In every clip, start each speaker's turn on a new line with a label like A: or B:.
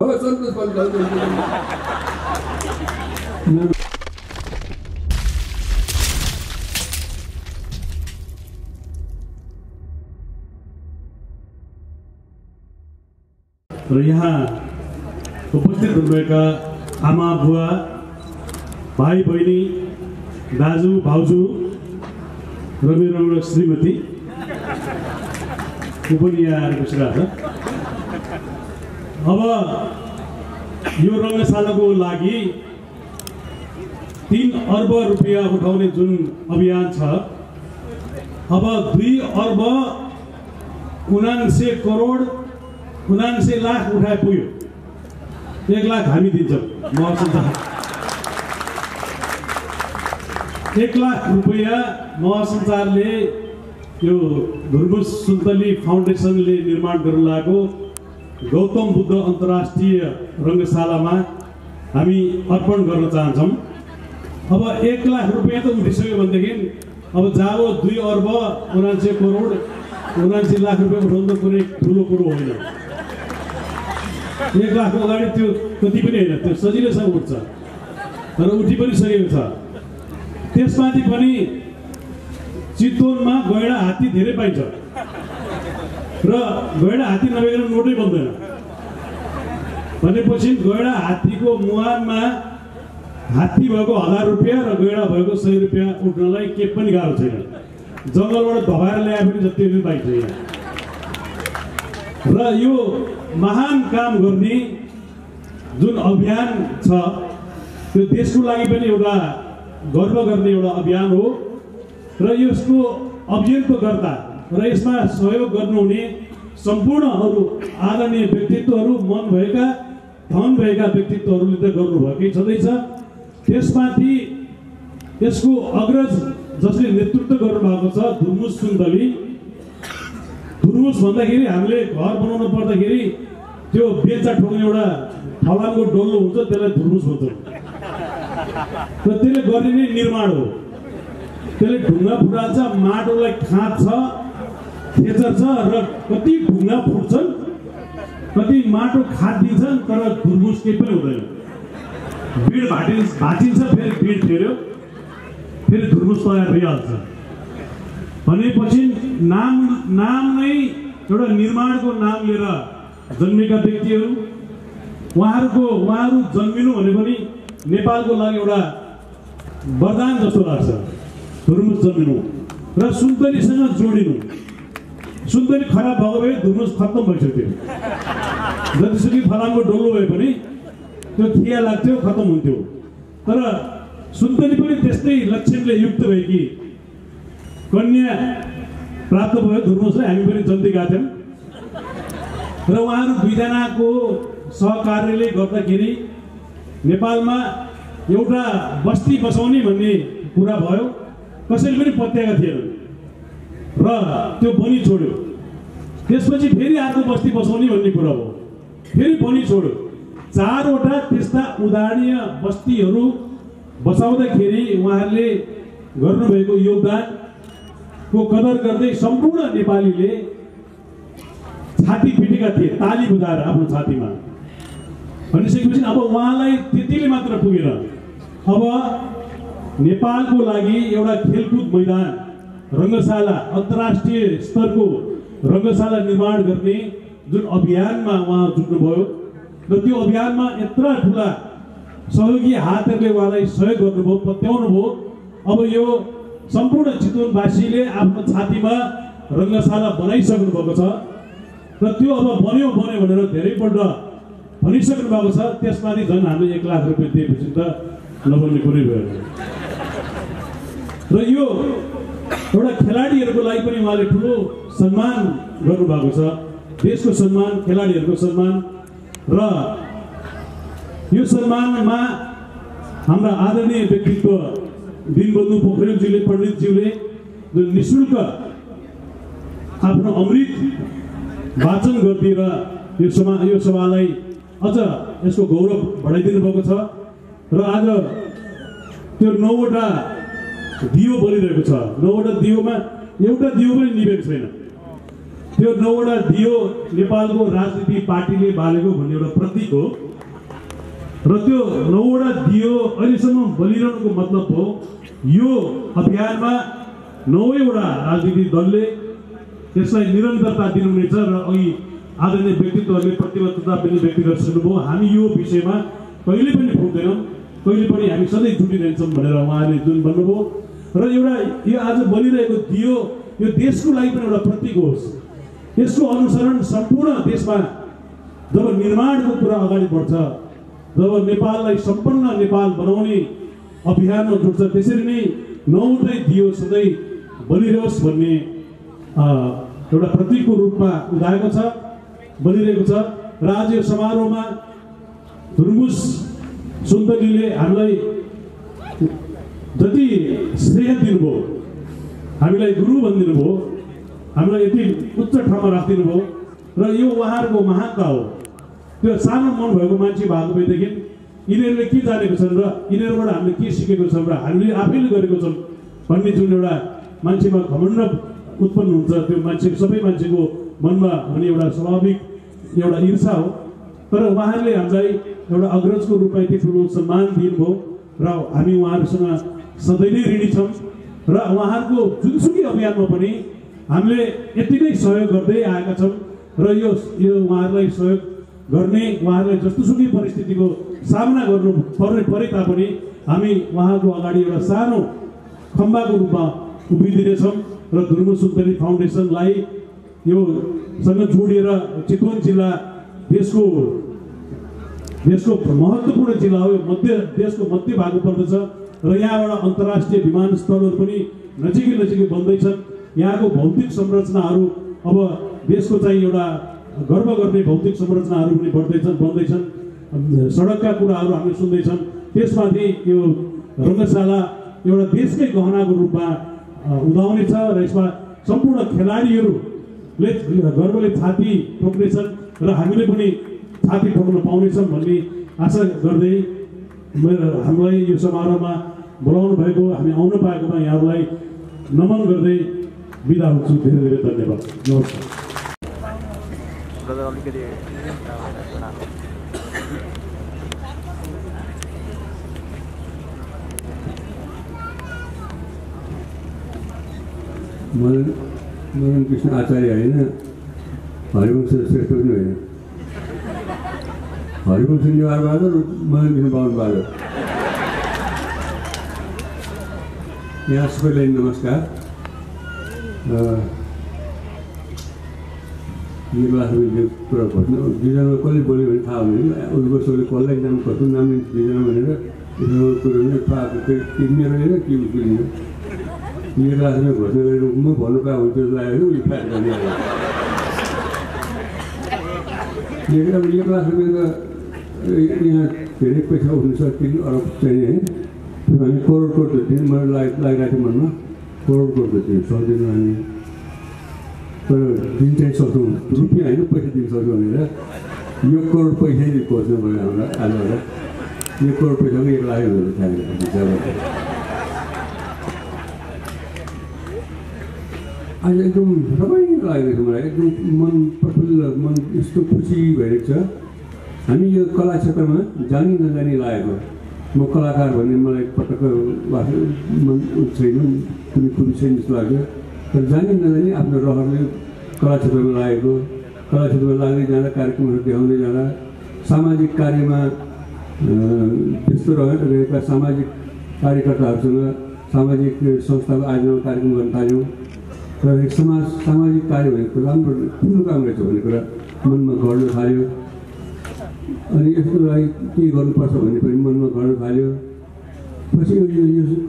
A: हो सन्तोष बन्द
B: र यहाँ उपस्थित हुनुभएका आमा बुवा भाइ बहिनी दाजु भाउजू र मेरो एउटा श्रीमती ऊ पनि यहाँ आएर बसिरहेको छ अब यो रङ्गशालाको लागि तिन अर्ब रुपियाँ उठाउने जुन अभियान छ अब दुई अर्ब उनान्से करोड उनान्से लाख उठाए पुग्यो। एक लाख हामी दिन्छौँ महासञ्चार एक लाख रुपियाँ महासञ्चारले यो धुर्मुस सुन्तली फाउन्डेसनले निर्माण गर्न लागेको गौतम बुद्ध अन्तर्राष्ट्रिय रङ्गशालामा हामी अर्पण गर्न चाहन्छौँ। अब एक लाख रुपियाँ त उठिसक्यो भनेदेखि अब जाबो दुई अर्ब उनान्से करोड उनान्से लाख रुपियाँ उठाउनु त कुनै ठुलो कुरो होइन। एक लाखको अगाडि त्यो कति पनि होइन त्यो सजिलैसँग उठ्छ। तर उठि पनि सकेको छ। त्यसमाथि पनि चितवनमा गैडा हात्ती धेरै पाइन्छ। र गैडा हात्ती नभइकन नोटै बन्दैन। भनेपछि गैडा हात्तीको मुहानमा हात्ती भएको हजार रुपियाँ र गैडा भएको सय रुपियाँ उठ्नलाई के पनि गाह्रो छैन। जङ्गलबाट धपाएर ल्याए पनि जति पनि पाइन्छ यहाँ। र यो महान काम गर्ने जुन अभियान छ त्यो देशको लागि पनि एउटा गर्व गर्ने एउटा अभियान हो। र यसको अभियानको र यसमा सहयोग गर्नुहुने सम्पूर्ण अरू आदरणीय व्यक्तित्वहरू मन भएका धन भएका व्यक्तित्वहरूले त गर्नुभएकै छँदैछ। त्यसमाथि यसको अग्रज जसले नेतृत्व गर्नुभएको छ धुर्मुस सुन्दली धुर्मुस भन्दाखेरि हामीले घर बनाउनु पर्दाखेरि त्यो बेचा ठोक्ने एउटा फलामको डल्लो हुन्छ त्यसलाई धुर्मुस भन्छौँ। र त्यसले गरिने निर्माण हो। त्यसले ढुङ्गा फुटाल्छ माटोलाई खाँच्छ। थेचर्छ र कति ढुङ्गा फुट्छन् कति माटो खादिन्छन् तर धुर्मुस केही पनि हुँदैन। बिड भाटिन्छ भाँचिन्छ फेरि बिड फेऱ्यो फेरि धुर्मुस तयार भइहाल्छ। भनेपछि नाम नाम नै एउटा निर्माणको नाम लिएर जन्मेका व्यक्तिहरू उहाँहरूको उहाँहरू जन्मिनु भने पनि नेपालको लागि एउटा वरदान जस्तो लाग्छ। धुर्मुस जन्मिनु। र सुन्तलीसँग जोडिनु। सुन्तली खराब भएको भए धुर्मुस खत्तम भइसक्थ्यो जतिसुकै फलामको डल्लो भए पनि त्यो थिया लाग्थ्यो खत्तम हुन्थ्यो तर सुन्तली पनि त्यस्तै लक्षणले युक्त भए कि कन्या प्राप्त भयो धुर्मुसलाई हामी पनि जल्दी गएको थियौँ र उहाँहरू दुईजनाको सहकार्यले गर्दाखेरि नेपालमा एउटा बस्ती बसाउने भन्ने कुरा भयो कसैले पनि पत्याएका थिएनन् र त्यो बनि छोड्यो। त्यसपछि फेरि अर्को बस्ती बसाउने भन्ने कुरा भयो। फेरि बनि छोड्यो। चारवटा त्यस्ता उदाहरणीय बस्तीहरू बसाउँदाखेरि उहाँहरूले गर्नुभएको योगदानको कदर गर्दै सम्पूर्ण नेपालीले छाती पिटेका थिए ताली बुझाएर आफ्नो छातीमा। भनिसकेपछि अब उहाँलाई त्यतिले मात्र पुगेर अब नेपालको लागि एउटा खेलकुद मैदान रङ्गशाला अन्तर्राष्ट्रिय स्तरको रङ्गशाला निर्माण गर्ने जुन अभियानमा उहाँ जुट्नुभयो र त्यो अभियानमा यत्र ठुला सहयोगी हातहरूले उहाँलाई सहयोग गर्नुभयो पत्याउनु भयो अब यो सम्पूर्ण चितवनवासीले आफ्नो छातीमा रङ्गशाला बनाइसक्नु भएको छ र त्यो अब बन्यो बन्यो भनेर धेरैपल्ट भनिसक्नु भएको छ। त्यसमाथि झन् हामीले एक लाख रुपियाँ दिएपछि त नबन्ने कुरै भएन। र यो एउटा खेलाडीहरूको लागि पनि उहाँले ठुलो सम्मान गर्नुभएको छ। देशको सम्मान खेलाडीहरूको सम्मान र यो सम्मानमा हाम्रा आदरणीय व्यक्तित्व दिनबन्धु पोखरेलज्यूले पण्डितज्यूले जुन नि शुल्क आफ्नो अमृत वाचन गरिदिएर यो सभा यो सभालाई अझ यसको गौरव बढाइदिनु भएको छ। र आज त्यो नौवटा दियो बलिरहेको छ। नौवटा दियोमा एउटा दियो पनि निभेको छैन। त्यो नौवटा दियो नेपालको राजनीति पार्टीले बालेको भन्ने एउटा प्रतीक हो। र त्यो नौवटा दियो अहिलेसम्म बलिरहनुको मतलब हो यो अभियानमा नौवटा राजनीतिक दलले त्यसलाई निरन्तरता दिनुहुनेछ र अघि आदरणीय व्यक्तित्वहरूले प्रतिबद्धता पनि व्यक्त गरिसक्नुभयो। हामी यो विषयमा कहिले पनि फुक्दैनौँ कहिले पनि हामी सधैँ जुटिरहन्छौँ भनेर उहाँले जुन भन्नुभयो। र एउटा यो आज बलिरहेको दियो यो देशको लागि पनि एउटा प्रतीक होस्। यसको अनुसरण सम्पूर्ण देशमा जब निर्माणको कुरा अगाडि बढ्छ जब नेपाललाई सम्पन्न नेपाल बनाउने अभियानमा जुट्छ त्यसरी नै नौटै दियो सधैँ बलिरहोस् भन्ने एउटा प्रतीकको रूपमा उदाएको छ बनिरहेको छ। र आज यो समारोहमा धुर्मुस सुन्तलीले हामीलाई जति श्रेय दिनुभयो हामीलाई गुरु भनिदिनु भयो हामीलाई यति उच्च ठाउँमा राखिदिनु भयो र यो उहाँहरूको महानता हो। त्यो सानो मन भएको मान्छे भएको भएदेखि यिनीहरूले के जानेको छन् र यिनीहरूबाट हामीले के सिकेको छौँ र हामीले आफैले गरेको छौँ भन्ने जुन एउटा मान्छेमा घमण्ड उत्पन्न हुन्छ त्यो मान्छे सबै मान्छेको मनमा हुने एउटा स्वाभाविक एउटा ईर्षा हो। तर उहाँहरूले हामीलाई एउटा अग्रजको रूपमा यति ठुलो सम्मान दिनुभयो र हामी उहाँहरूसँग सधैँ नै ऋणी छौँ र उहाँहरूको जुनसुकै अभियानमा पनि हामीले यति नै सहयोग गर्दै आएका छौँ र यो यो उहाँहरूलाई सहयोग गर्ने उहाँहरूलाई जस्तोसुकै परिस्थितिको सामना गर्नु पर्ने परे तापनि हामी उहाँको अगाडि एउटा सानो खम्बाको रूपमा उभिदिनेछौँ र धुर्मु सुन्तली फाउन्डेसनलाई यो सँग जोडिएर चितवन जिल्ला देशको देशको महत्त्वपूर्ण जिल्ला हो यो मध्य देशको मध्य भाग पर्दछ र यहाँबाट अन्तर्राष्ट्रिय विमानस्थलहरू पनि नजिकै नजिकै बन्दैछन्। यहाँको भौतिक संरचनाहरू अब देशको चाहिँ एउटा गर्व गर्ने भौतिक संरचनाहरू पनि बढ्दैछन् बन्दैछन्। सडकका कुराहरू हामीले सुन्दैछौँ त्यसमाथि यो रङ्गशाला एउटा देशकै गहनाको रूपमा उदाउनेछ र यसमा सम्पूर्ण खेलाडीहरूले गर्वले छाती ठोक्नेछन् र हामीले पनि छाती ठोक्न पाउनेछौँ भन्ने आशा गर्दै हामीलाई यो समारोहमा बोलाउनु भएको हामी आउनु पाएकोमा यहाँहरूलाई नमन गर्दै बिदा हुन्छु। धेरै धेरै धन्यवाद। नमस्कार।
A: मदन कृष्ण आचार्य होइन हरिवंश श्रेष्ठ पनि होइन। हरिवंश निवार बहादुर मदन कृष्ण बाहुन बहादुर यहाँ सबैलाई नमस्कार यो कुरा खोज्नु दुईजनामा कसले बोल्यो भने थाहा हुँदैन अरू वर्षले कसलाई नाम खोज्नु नाम दुईजना भनेर यसो कुरो के मेरो होइन कि उसको क्लासमा घोषणा गरेर म भन्नु पाएँ भने त्यो लागेको उयो फ्याट गर्ने अब क्लासमा त यहाँ धेरै पैसा उठ्नु सक्छ तिन अरब चाहिँ है हामी करोड करोड त थियौँ मलाई लाग लागिरहेको थियो मनमा करोड करोड त थियो सक्दैनौँ हामी तर दिन चाहिँ सक्छौँ रुपियाँ होइन पैसा दिन सक्छौँ भनेर यो करोड पैसै खोज्नु भयो हामीलाई आजबाट। यो करोड पैसाको एक लाख आज एकदम रमाइलो लागेको छ मलाई एकदम मन प्रफुल्ल मन यस्तो खुसी भइरहेको छ। हामी यो कला क्षेत्रमा जानी नजानी लागेको म कलाकार भन्ने मलाई पटक्क मन छैन कुनै खुबी छैन जस्तो लाग्यो। तर जानी नजानी आफ्नो रहरले कला क्षेत्रमा लागेको कला क्षेत्रमा लाग्दै जाँदा कार्यक्रमहरू देखाउँदै जाँदा सामाजिक कार्यमा रहे- रहेका सामाजिक कार्यकर्ताहरूसँग सामाजिक संस्थाको आयोजना कार्यक्रम गर्न थाल्यौँ। र समाज सामाजिक कार्य भनेको राम्रो ठुलो काम रहेछ भन्ने कुरा मनमा घट्न थाल्यो। अनि यसको लागि के गर्नुपर्छ भन्ने पनि मनमा घट्न थाल्यो। पछि यो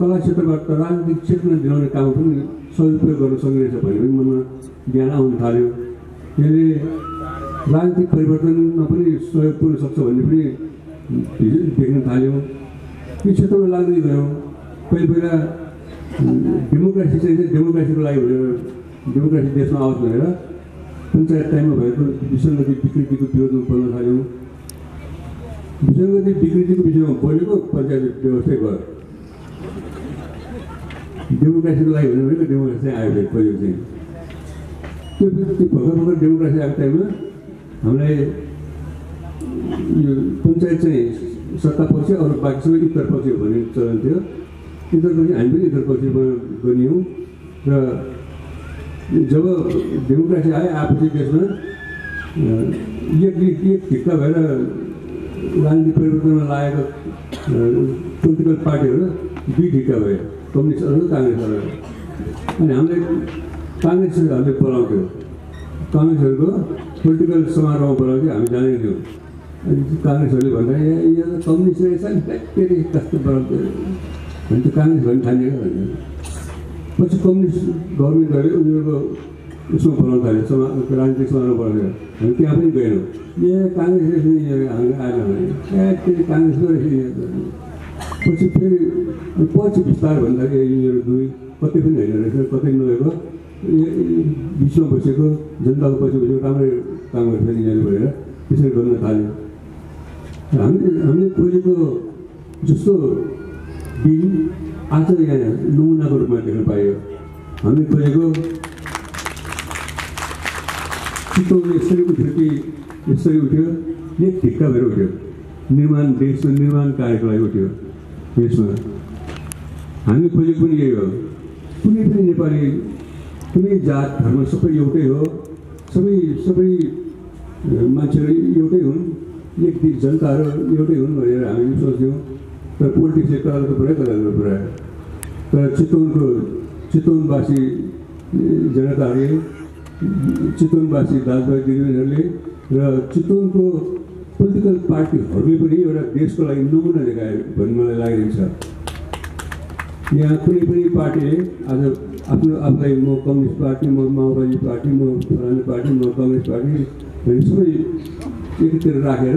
A: कला क्षेत्रबाट राजनीतिक क्षेत्रमा ल्याउने काम पनि सदुपयोग गर्न सकिरहेछ भन्ने पनि मनमा ज्ञान आउन थाल्यो। यसले राजनीतिक परिवर्तनमा पनि सहयोग पुग्न सक्छ भन्ने पनि देख्न थाल्यौँ। यो क्षेत्रमा लाग्दै गयौँ। पहिला पहिला डेमोक्रेसी चाहिँ डेमोक्रेसीको लागि भनेर डेमोक्रेसी देशमा आओस् भनेर पञ्चायत टाइममा भएको विसङ्गति विकृतिको विरोधमा बोल्न थाल्यौँ। विसङ्गति विकृतिको विषयमा बोलेको पञ्चायत व्यवस्थै भयो डेमोक्रेसीको लागि भनेर भनेको डेमोक्रेसी चाहिँ आयो फेरि पहिलो चाहिँ त्यो त्यो भर्खर भर्खर डेमोक्रेसी आएको टाइममा हामीलाई यो पञ्चायत चाहिँ सत्ता पक्ष अरू बाँकी सबै उत्तर पक्ष भन्ने चलन थियो उत्तर पक्ष हामी पनि उत्तर पक्षमा बनियौँ र जब डेमोक्रेसी आयो आएपछि अ, एक एक ढिक्का भएर राजनीति परिवर्तनमा लागेको पोलिटिकल पार्टीहरू दुई ढिक्का भयो। कम्युनिस्टहरू काङ्ग्रेसहरू अनि हामीले काङ्ग्रेसहरूले बोलाउँथ्यो। काङ्ग्रेसहरूको पोलिटिकल समारोहमा बोलाउँथ्यो हामी जाँदैनथ्यौँ अनि काङ्ग्रेसहरूले भन्दा यो त कम्युनिस्ट रहेछ नि फेरि कस्तो बोलाउँथ्यो। भने त्यो काङ्ग्रेस भन्ने भन्यो। पछि कम्युनिस्ट गभर्मेन्टहरूले उनीहरूको उसमा बोलाउन थाल्यो समा राजनीतिक समारोह बोलाउँथ्यो हामी त्यहाँ पनि गएनौँ। काङ्ग्रेस हामी फेरि काङ्ग्रेसको रहेछ यो पछि फेरि पछि बिस्तार भन्दाखेरि यिनीहरू दुई कतै पनि होइन रहेछ कतै नगएको बिचमा बसेको जनताको पछि बसेको राम्रै काम गर्छ यिनीहरू भनेर त्यसरी गर्न थाल्यो र हामीले खोजेको जस्तो दिन आज यहाँ नमुनाको रूपमा देख्न पाइयो हामीले खोजेको चितौनले यसरी कि यसरी उठ्यो। एक ढिक्का भएर उठ्यो। निर्माण देशको निर्माण कार्यको लागि उठ्यो। देशमा हामी खोजेको पनि यही हो। कुनै पनि नेपाली कुनै जात धर्म सबै एउटै हो। सबै सबै मान्छेहरू एउटै हुन्। एक जनताहरू एउटै हुन् भनेर हामी सोच्थ्यौँ। तर पोलिटिक्सले कताको पुऱ्यायो कताको पुऱ्यायो तर चितवनको चितवनवासी जनताहरूले चितवनवासी दाजुभाइ दिदीबहिनीहरूले र चितवनको पोलिटिकल पार्टीहरूले पनि एउटा देशको लागि नमुना देखायो भन्ने मलाई लागिरहेको छ। यहाँ कुनै पनि पार्टीले आज आफ्नो आफूलाई म कम्युनिस्ट पार्टी म माओवादी पार्टी म फलाने पार्टी म कङ्ग्रेस पार्टी सबै एकतिर राखेर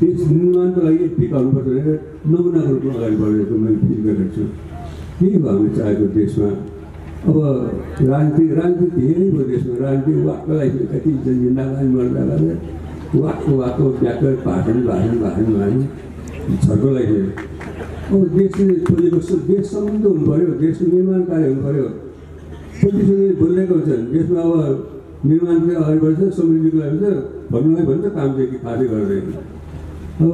A: देश निर्माणको लागि टिका हुनुपर्छ भनेर नमुनाको रूपमा अगाडि बढेको मैले फिल गरिरहेको छु। यही हो हामीले चाहेको देशमा? अब राजनीति राजनीति धेरै भयो देशमा राजनीति वाक्क लागि कति जिन्दाबाद मर्दाबाद वाक्क वाक्क ब्याक्क भाषण भाषण भाषण भाषण छर्को लाग्यो अब देशले खोजेको स- देश सम्बन्ध हुनु पऱ्यो देशको निर्माण कार्य हुनु पऱ्यो पोलिटिसियनले बोलिरहेको हुन्छन् देशमा अब निर्माण चाहिँ अगाडि बढ्छ समृद्धिको लागि चाहिँ भन्नुलाई भन्छ काम चाहिँ खासै गर्दैन। अब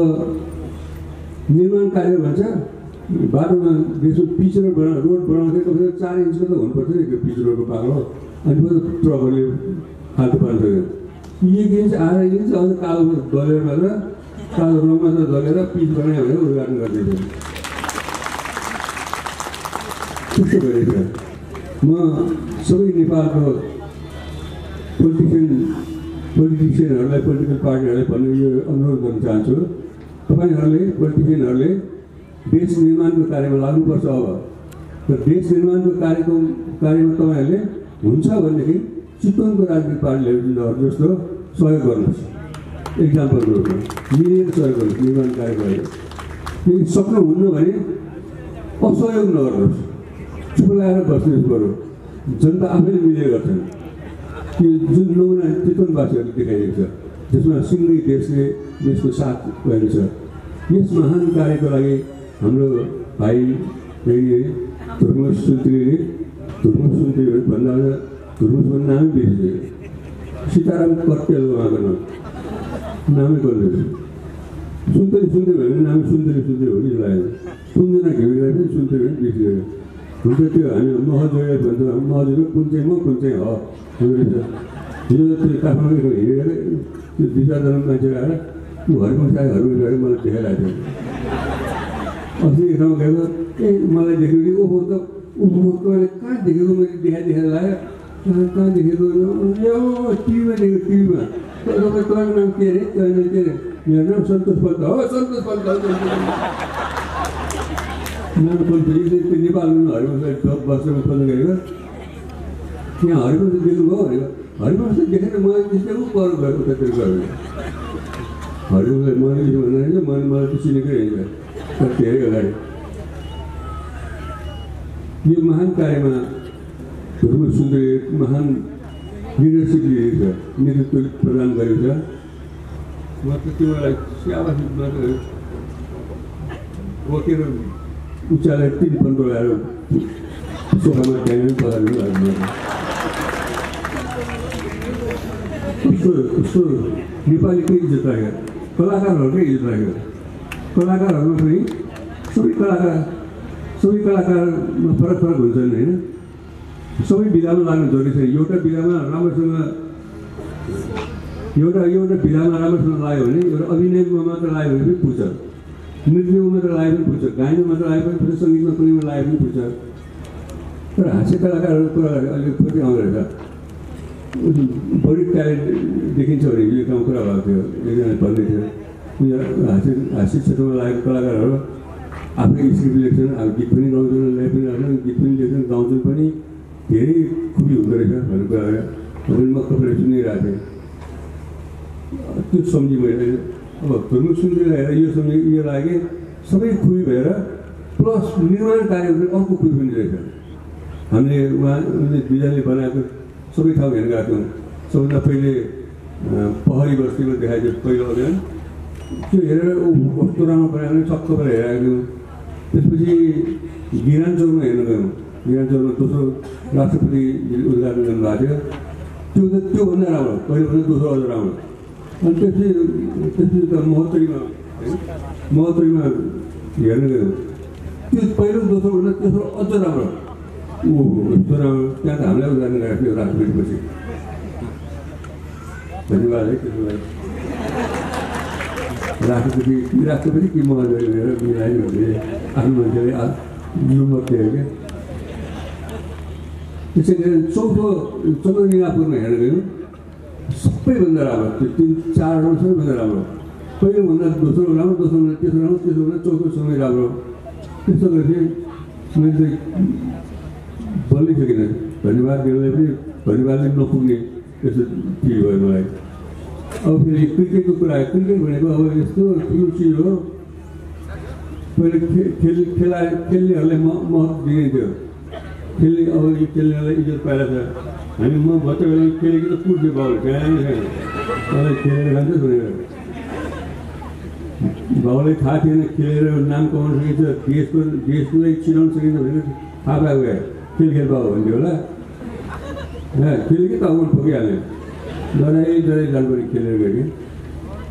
A: निर्माण कार्य भन्छ बाटोमा देशको पिच रोड बना रोड बनाउँदै कमसेकम चार इन्चको त हुनुपर्छ नि त्यो पिच रोडको बाटो। अनि मात्रै ट्रकहरूले पार्न सक्यो एक इन्च आधा इन्च अझ कालो दलेर मात्र कालो रङ मात्र दलेर पिच बनायो भने उद्घाटन गरिदिन्छ। त्यस्तो गरेको म सबै नेपालको पोलिटिसियन पोलिटिसियनहरूलाई पोलिटिकल पार्टीहरूलाई भन्ने यो अनुरोध गर्न चाहन्छु। तपाईँहरूले पोलिटिसियनहरूले देश निर्माणको कार्यमा लाग्नुपर्छ अब। र देश निर्माणको कार्यक्रम कार्यमा तपाईँहरूले हुन्छ भनेदेखि चितवनको राजनीतिक पार्टीहरू जस्तो सहयोग गर्नुहोस्। इक्जाम्पलको रूपमा मिलेर सहयोग गर्नुहोस् निर्माण कार्यको लागि यदि सक्नुहुन्न भने असहयोग नगर्नुहोस्। चुप लगाएर बस्नुहोस् बरु। जनता आफैले मिलेर गर्छन्। यो जुन नमुना चितवनवासीहरूले देखाइएको छ जसमा सिङ्गै देशले देशको साथ भएको छ। यस महान कार्यको लागि हाम्रो भाइ बहिनी धर्म सुन्त्रीले धर्म सुन्त्री भन्दा धर्म नामै बिर्सियो सीताराम कट्टेल उहाँको नाम। नामै गर्नु सुन्तरी सुन्तरी भयो भने नाम सुन्तरी सुन्तरी हो कि लाग्यो सुन्दैन घिमिलाई पनि सुन्तरी पनि बिर्सियो हुन्छ त्यो हामी महजोय भन्छ। महजोय कुन चाहिँ म कुन चाहिँ हो? हिजो त्यो काठमाडौँ हिँडेर त्यो दुई चारजना मान्छे आएर घरमा चाहिँ घरमा गएर मलाई देखाइरहेको थियो। अस्ति एक ठाउँमा गएको ए मलाई देख्यो कि ओहो त ओहो तपाईँले कहाँ देखेको मैले देखाइ देखाएर लाग्यो कहाँ कहाँ देखेको यो टिभीमा देखेको टिभीमा तपाईँ तपाईँको नाम के अरे त्यो नाम के अरे मेरो नाम सन्तोष पन्त हो सन्तोष पन्त हो सन्तोष पन्त। नाम पन्त त्यो नेपालमा हरिवंश वर्षमा पन्त गरेको त्यहाँ हरिवंश देख्नुभयो भनेको हरिवंश देखेर मलाई त्यस्तै पो पर गयो उतातिर गयो हरिवंश मैले भन्दाखेरि मैले मलाई त चिनेकै होइन तर धेरै अगाडि यो महान कार्यमा धर्म सुन्दर महान लिडरसिप लिएको छ नेतृत्व प्रदान गरेको छ म त तिमीलाई स्याबास मात्र बोकेर उचालेर तिन पन्ध्र लगाएर सोफामा ट्याङ्गै पकाएर उसको उसको नेपालीकै इज्जत राख्यो कलाकारहरूकै इज्जत राख्यो कलाकारहरूमा पनि सबै कलाकार सबै कलाकारमा फरक फरक हुन्छन् होइन? सबै विधामा लाग्नु जरुरी छ एउटा विधामा राम्रोसँग एउटा एउटा विधामा राम्रोसँग लाग्यो भने एउटा अभिनयमा मात्र लाग्यो भने पनि पुग्छ। नृत्यमा मात्र लाग्यो पनि पुग्छ। गायनमा मात्र लाग्यो पनि पुग्छ। सङ्गीतमा कुनैमा लाग्यो पनि पुग्छ। तर हाँस्य कलाकारहरूको कुरा अलिक कति आउँदो रहेछ। बढी ट्यालेन्ट देखिन्छ भने यो गाउँ कुरा भएको थियो। एकजना भन्दै थियो। उयो हाँस्य हाँस्य क्षेत्रमा लागेको कलाकारहरू आफै स्क्रिप्ट लेख्छन् अब गीत पनि गाउँछन् ल्याइ पनि राख्छन् गीत पनि लेख्छन् गाउँछन् पनि धेरै खुबी हुँदो रहेछ भन्ने कुरा आयो मैले म तपाईँले सुनिरहेको थिएँ त्यो सम्झी मैले अब धुर्नु सुनिरहेर यो सम्झि यो लागे सबै खुबी भएर प्लस निर्माण कार्य पनि अर्को खुबी पनि रहेछ हामीले उहाँ उनले बिजाले बनाएको सबै ठाउँ हेर्न गएको थियौँ सबभन्दा पहिले पहरी बस्तीमा देखाइदियो पहिलो अभियान त्यो हेरेर ऊ राम्रो बनायो भने हेरेको थियौँ त्यसपछि गिरान चौरमा हेर्न गयौँ गिरान चौरमा दोस्रो राष्ट्रपति उद्घाटन गर्नुभएको थियो त्यो त त्योभन्दा राम्रो पहिलोभन्दा दोस्रो अझ राम्रो अनि त्यसपछि त्यसपछि त महोत्तरीमा महोत्तरीमा हेर्न गयौँ त्यो पहिलो दोस्रोभन्दा तेस्रो अझ राम्रो ऊ यस्तो राम्रो त्यहाँ त हामीलाई उद्घाटन गरेको थियो राष्ट्रपतिपछि धन्यवाद है त्यसको लागि राष्ट्रपति राष्ट्रपति कि महोदय भनेर मिलायो भने आफ्नो मान्छेले नम्बर थियो क्या त्यसै गरी चौथो चौथो निगापुरमा हेर्न गयौँ सबैभन्दा राम्रो त्यो तिन चारवटा सबैभन्दा राम्रो पहिलोभन्दा दोस्रो राम्रो दोस्रोभन्दा तेस्रो राम्रो तेस्रोभन्दा चौथो समय राम्रो त्यसो गरेपछि मैले बोल्नै सकिनँ धन्यवाद पनि धन्यवादले नपुग्ने त्यस्तो फिल भयो मलाई अब फेरि क्रिकेटको कुरा क्रिकेट भनेको अब यस्तो ठुलो चिज हो पहिले खेल खेला खेल्नेहरूलाई म महत्त्व दिइन्थ्यो खेल्ने अब यो खेल्नेलाई इज्जत पाएर छ हामी म बच्चा बेला खेलेको त कुर्थ्यो बाउ त्यहाँ खेलेर खान्छ भनेर बाउलाई थाहा थिएन खेलेर नाम कमाउन सकिन्छ देशको देशलाई चिनाउन सकिन्छ भनेर थाहा पाएको खेल खेल बाउ भन्थ्यो होला ए, खेलेकै त अब ठोकिहाल्ने लडाइँ लडाइँ जानु पऱ्यो खेलेर गयो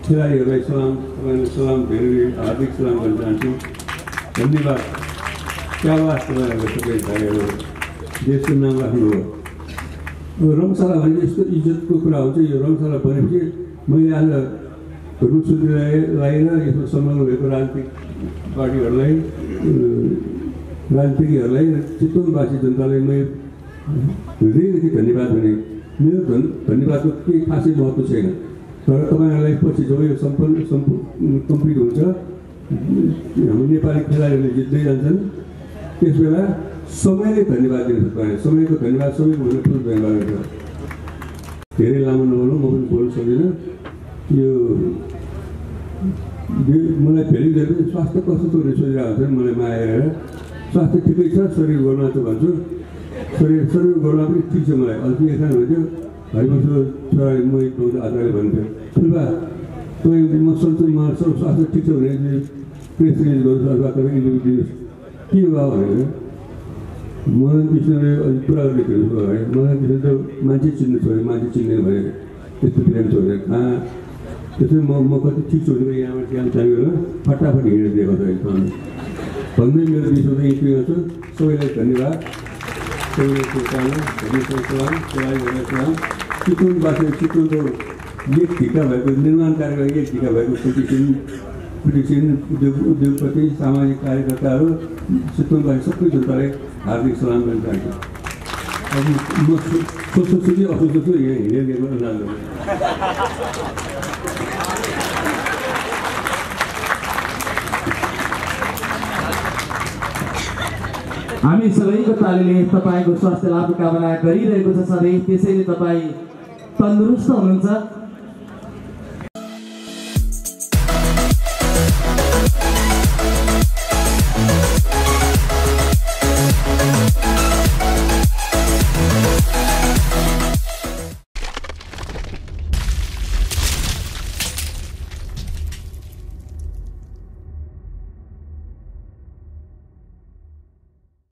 A: खेलाडीहरूलाई सलाम तपाईँलाई सलाम धेरै हार्दिक सलाम गर्न चाहन्छु धन्यवाद त्यावास तपाईँहरूको सबै भाइहरू देशको नाम राख्नुभयो अब रङशाला भने यस्तो इज्जतको कुरा हुन्छ यो रङशाला भनेपछि मैले आज रुचुलाई लगाएर यसमा संलग्न भएको राजनीतिक पार्टीहरूलाई राजनीतिज्ञहरूलाई चितवनवासी जनतालाई मैले हृदयदेखि धन्यवाद भने मेरो धन धन्यवादको केही खासै महत्त्व छैन। तर तपाईँहरूलाई पछि जब यो सम्पन्न सम्पू कम्प्लिट हुन्छ हाम्रो नेपाली खेलाडीहरूले जित्दै जान्छन्। त्यस बेला समयले धन्यवाद दिन्छ तपाईँ समयको धन्यवाद समयको भन्दा ठुलो धन्यवाद हुन्छ धेरै लामो नबोल्नु म पनि बोल्न सक्दिनँ। यो मलाई फेरि स्वास्थ्य कस्तो छ भनेर हुन्छ मलाई माया हेरेर स्वास्थ्य ठिकै छ शरीर गोलमा त भन्छु। शरीर शरीर गोलमा पनि ठिक छ मलाई अस्ति एकजना भन्थ्यो हरिवंश छोराले म आचार्य भन्थ्यो ठुल्बा तपाईँ म सोध्छु म सब स्वास्थ्य ठिक छ भने प्रेस रिलिज गर्नुहोस् अथवा तपाईँ इन्टरभ्यू दिनुहोस् के भयो भनेर मदन कृष्णले अघि कुरा गर्दै थियो है मदन कृष्ण त मान्छे चिन्नु छोड्यो मान्छे चिन्दैन भनेर त्यस्तो बिरामी छोडेर कहाँ त्यसै म म कति ठिक छु भने यहाँबाट ज्ञान चाहियो फटाफट हिँडेर दिएको छ भन्दै मेरो विषयमा यति गर्छु सबैलाई धन्यवाद सलाई भनेर सलाम चितवनवासी चितवनको एक ढिका भएको निर्माण कार्यको एक ढिका भएको पोलिटिसियन पोलिटिसियन उद्योग उद्योगपति सामाजिक कार्यकर्ताहरू चितवनवासी सबै जनतालाई हार्दिक सलाम गर्न चाहन्छु अब म सोच्छु कि असोच्छु हिँडेर गएको जान्छु
C: हामी सबैको तालीले तपाईँको स्वास्थ्य लाभको कामना गरिरहेको छ सधैँ त्यसैले तपाईँ तन्दुरुस्त हुनुहुन्छ।